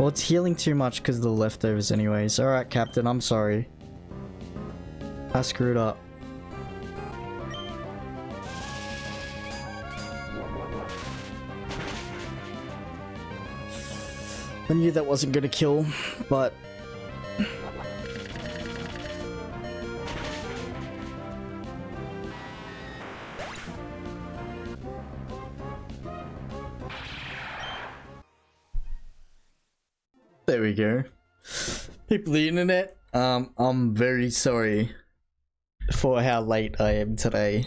Well, it's healing too much because of the leftovers anyways. Alright, Captain, I'm sorry. I screwed up. I knew that wasn't gonna kill, but... There we go. People the internet, um, I'm very sorry for how late I am today.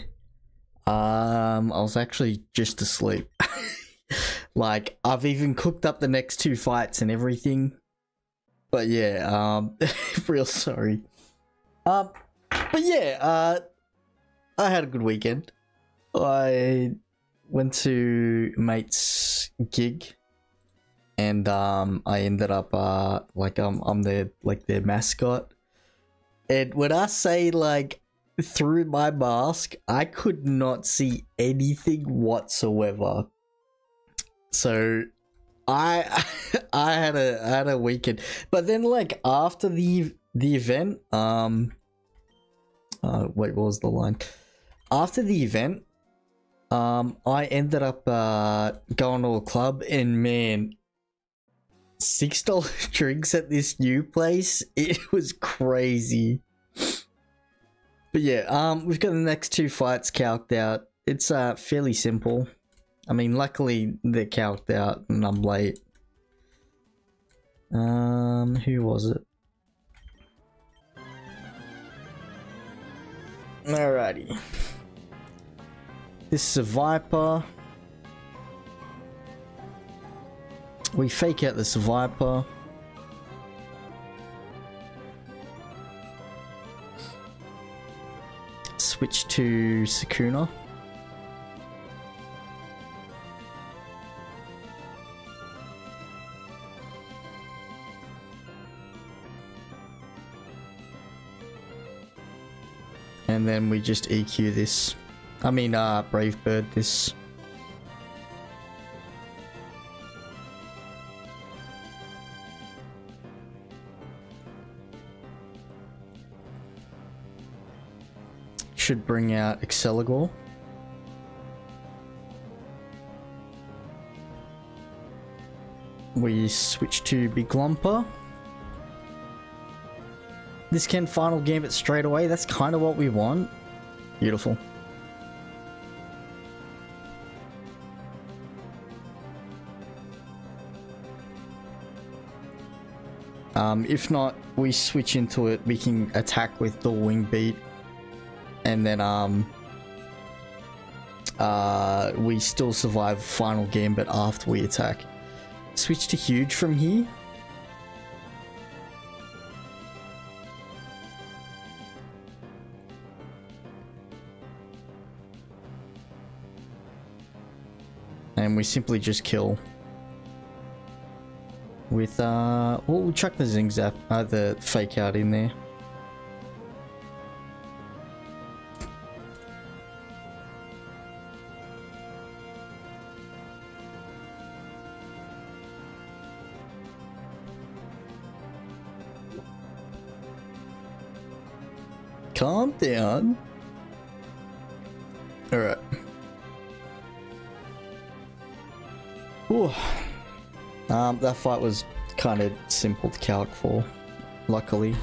Um, I was actually just asleep. like, I've even cooked up the next two fights and everything. But yeah, um, real sorry. Um, but yeah, uh, I had a good weekend. I went to mate's gig and um I ended up uh like um I'm their like their mascot. And when I say like through my mask, I could not see anything whatsoever. So I I had a I had a weekend. But then like after the the event, um uh wait, what was the line? After the event, um I ended up uh going to a club and man six dollar drinks at this new place. It was crazy. But yeah, um, we've got the next two fights calced out. It's uh fairly simple. I mean, luckily they're calced out and I'm late. Um, who was it? Alrighty. This is a Viper. We fake out this Viper. Switch to Sakuna. And then we just EQ this. I mean, uh, Brave Bird this. Should bring out Exceligor. We switch to Big Glumper. This can final gambit straight away. That's kind of what we want. Beautiful. Um, if not, we switch into it. We can attack with the wing beat, and then um, uh, we still survive final gambit after we attack. Switch to huge from here. And we simply just kill. With, uh, well, we'll chuck the Zing Zap, uh, the fake out in there. Calm down. Alright. Um, that fight was kind of simple to calc for, luckily.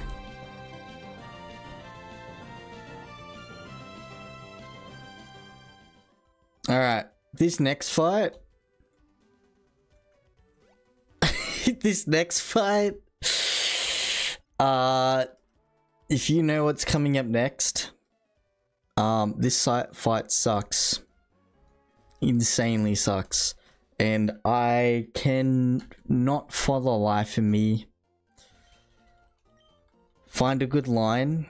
Alright, this next fight... this next fight... Uh, if you know what's coming up next, um, this fight sucks. Insanely sucks. And I can not for the life of me find a good line.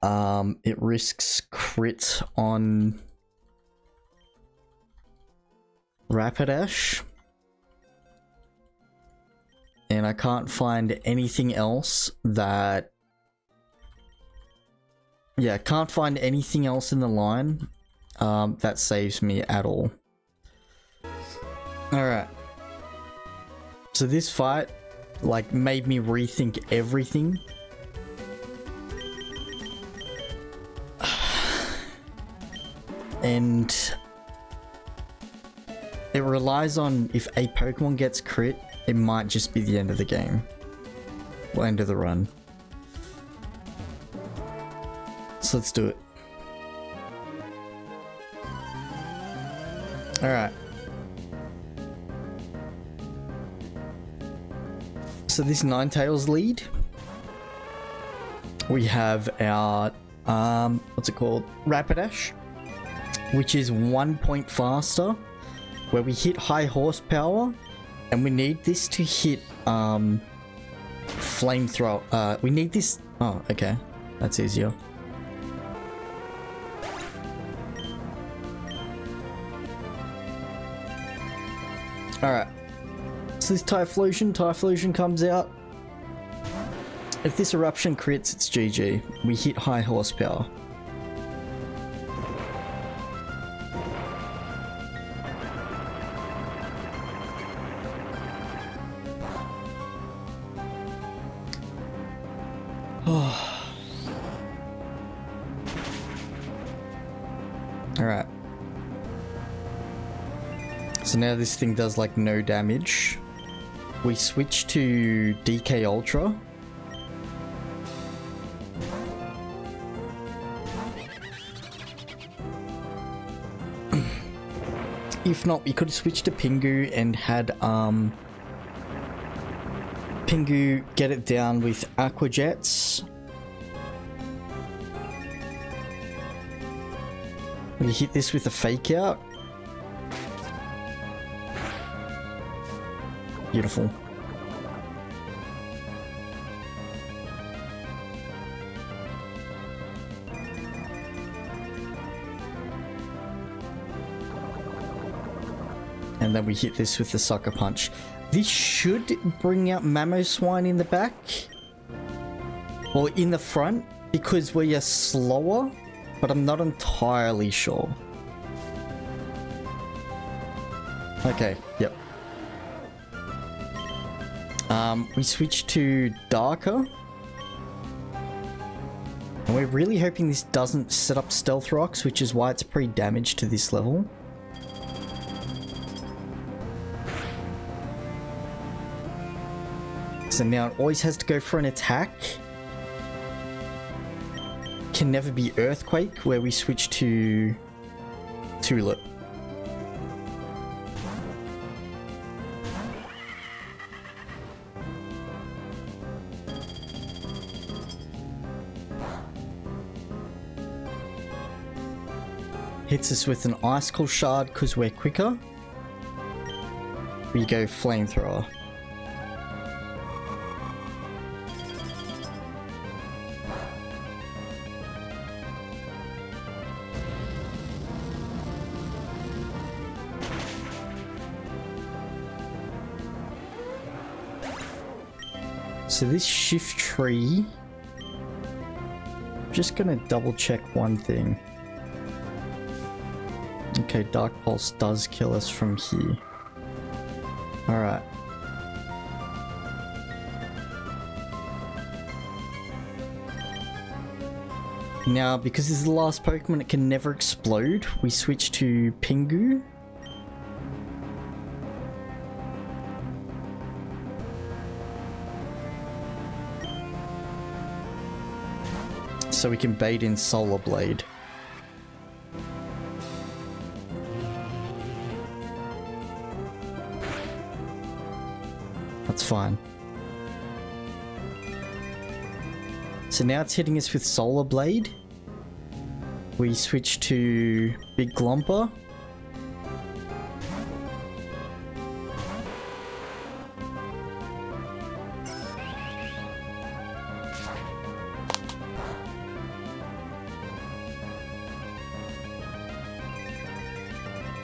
Um, it risks crit on Rapidash. And I can't find anything else that... Yeah, can't find anything else in the line um, that saves me at all. Alright. So this fight, like, made me rethink everything. And it relies on if a Pokemon gets crit, it might just be the end of the game. Or end of the run. So let's do it. Alright. So this Ninetales lead. We have our, um, what's it called? Rapidash. Which is one point faster. Where we hit high horsepower. And we need this to hit, um, flamethrower. Uh, we need this. Oh, okay. That's easier. Alright. So this Typhlosion, Typhlosion comes out. If this eruption crits, it's GG. We hit high horsepower. Alright. So now this thing does like no damage. We switch to DK Ultra. if not, we could switch to Pingu and had um Pingu get it down with Aqua Jets. We hit this with a fake out. Beautiful. And then we hit this with the sucker punch. This should bring out Mamoswine in the back. Or in the front, because we are slower, but I'm not entirely sure. Okay, yep. Um, we switch to Darker. And we're really hoping this doesn't set up Stealth Rocks, which is why it's pretty damaged to this level. So now it always has to go for an attack. Can never be Earthquake, where we switch to Tulip. Hits us with an Icicle Shard because we're quicker. We go Flamethrower. So this Shiftry, I'm Just gonna double check one thing. Okay, Dark Pulse does kill us from here. Alright. Now, because this is the last Pokemon, it can never explode. We switch to Pingu. So we can bait in Solar Blade. That's fine. So now it's hitting us with Solar Blade. We switch to Big Glomper.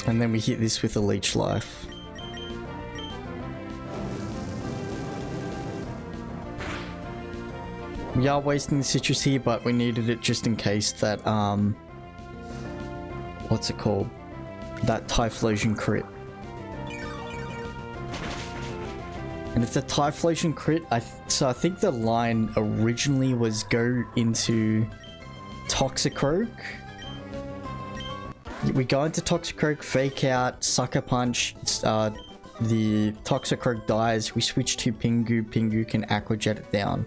And then we hit this with a Leech Life. We are wasting the citrus here, but we needed it just in case that, um... What's it called? That Typhlosion crit. And it's a Typhlosion crit. I so I think the line originally was go into Toxicroak. We go into Toxicroak, fake out, Sucker Punch. Uh, the Toxicroak dies. We switch to Pingu. Pingu can Aqua Jet it down.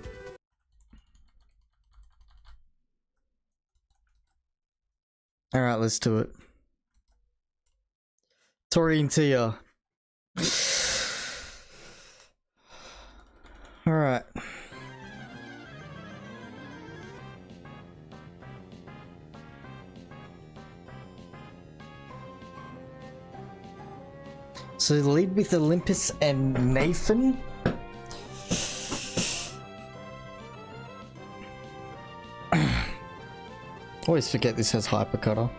Alright, let's do it. And Tia. Alright. So lead with Olympus and Nathan. Always forget this has Hyper Cutter.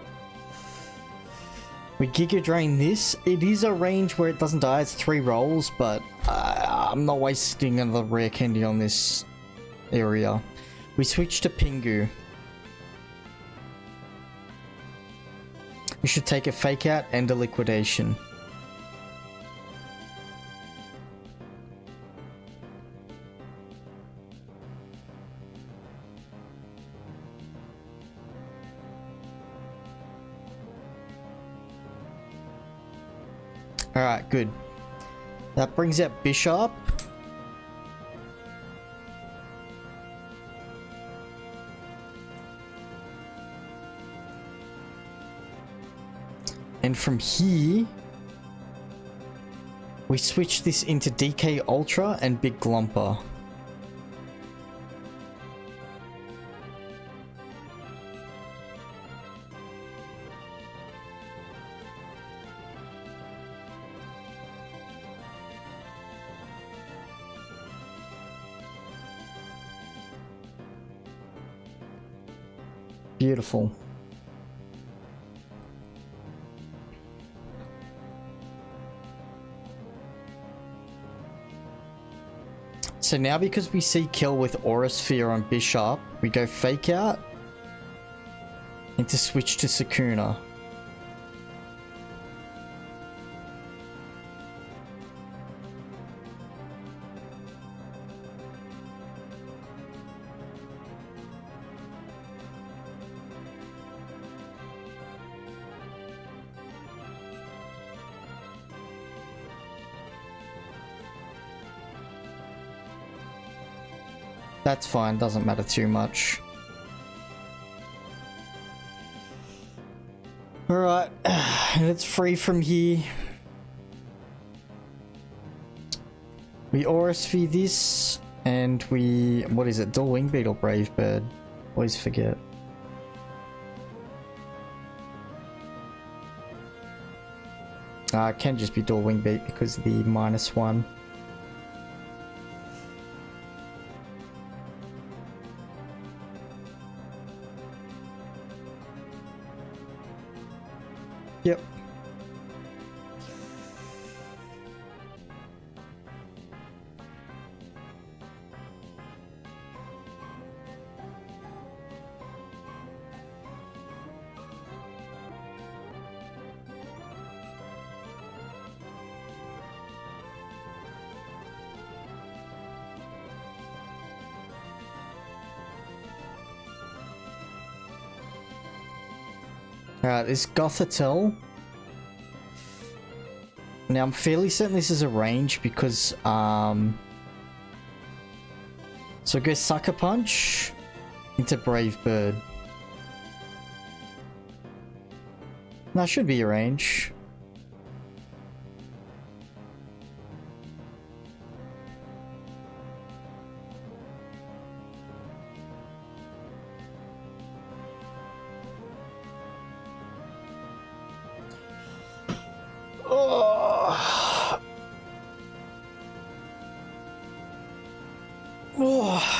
We Giga Drain this. It is a range where it doesn't die. It's three rolls, but uh, I'm not wasting another rare candy on this area. We switch to Pingu. We should take a fake out and a liquidation. Good. That brings out Bisharp. And from here, we switch this into DK Ultra and Big Glumper. Beautiful. So now because we see kill with Aura Sphere on Bisharp, we go fake out and to switch to Sakuna. That's fine, doesn't matter too much. Alright, it's free from here. We ORSV this, and we... What is it? Dual Wing Beat or Brave Bird? Always forget. Uh, can just be Dual Wing Beat because of the minus one. Alright, this Gothitelle. Now I'm fairly certain this is a range because um So go Sucker Punch into Brave Bird. That should be a range. Oh. Oh.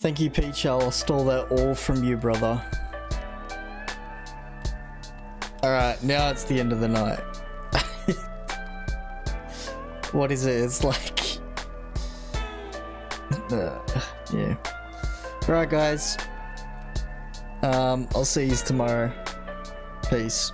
Thank you, Peach. I'll stole that all from you, brother. Alright, now it's the end of the night. what is it? It's like... Yeah. Alright, guys. Um, I'll see you tomorrow. Peace.